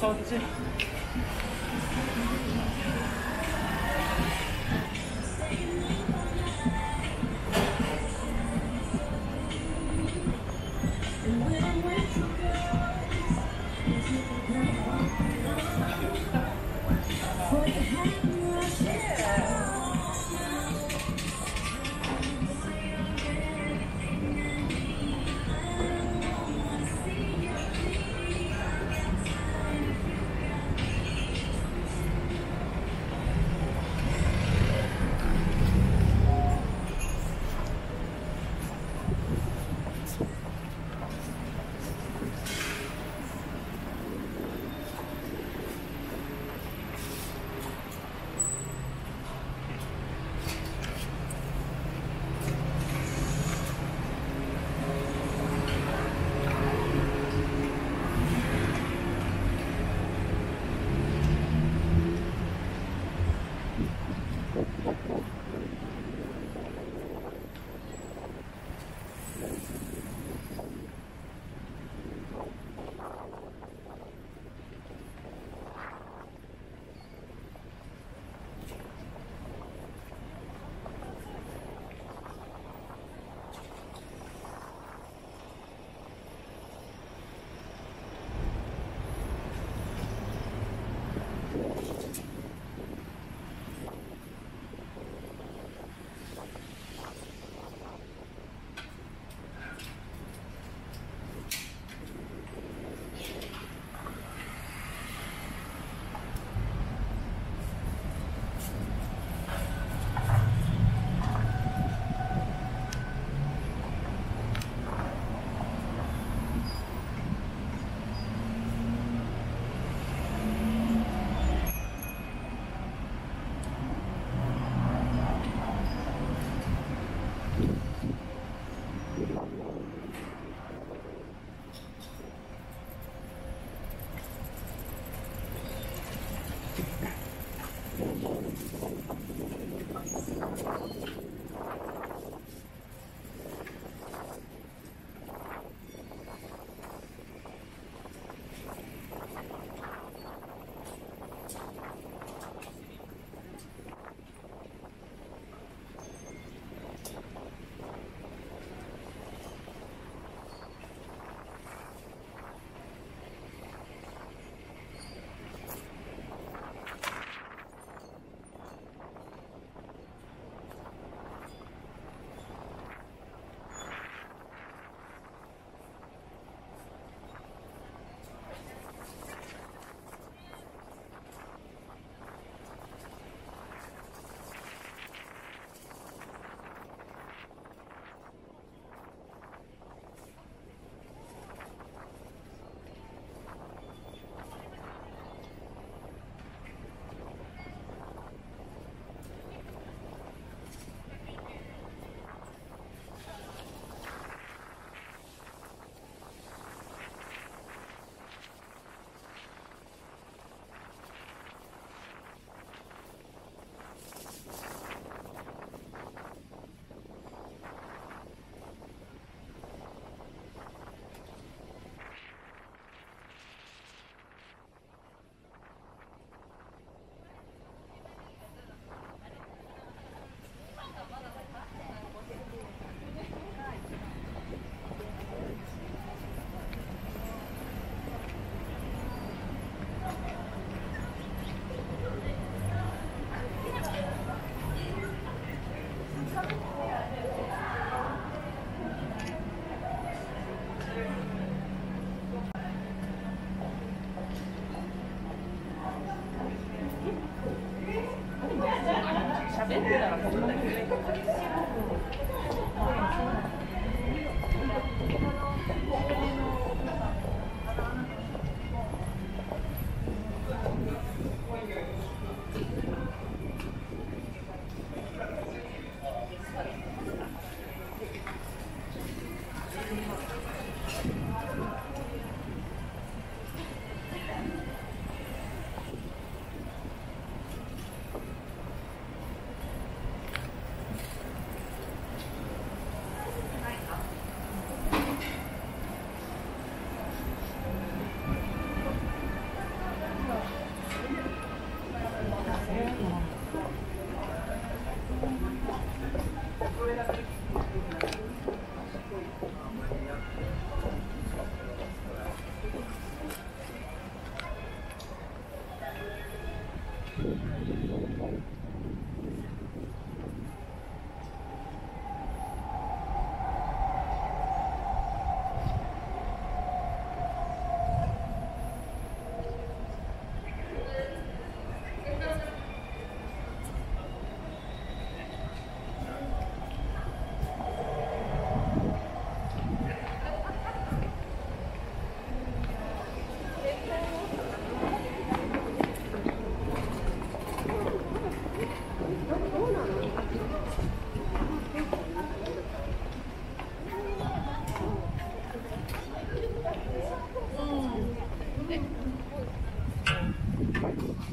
好，继。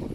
아,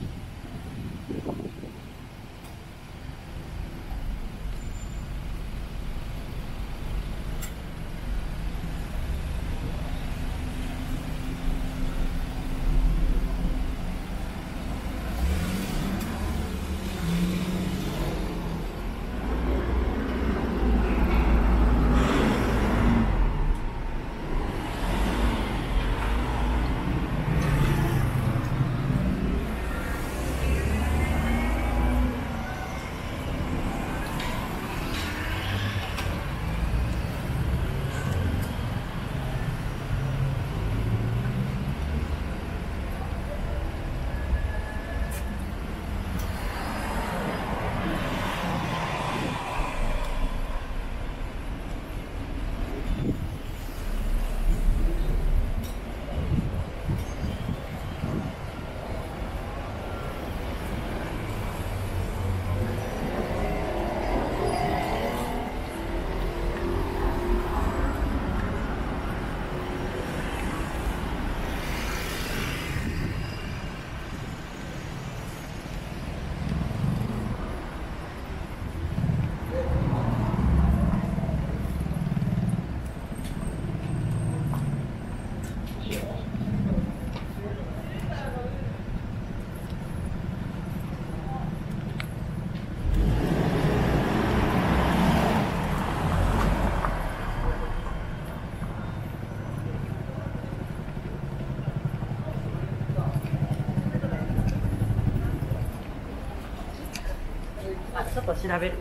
ょっと調べる。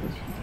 Aferin.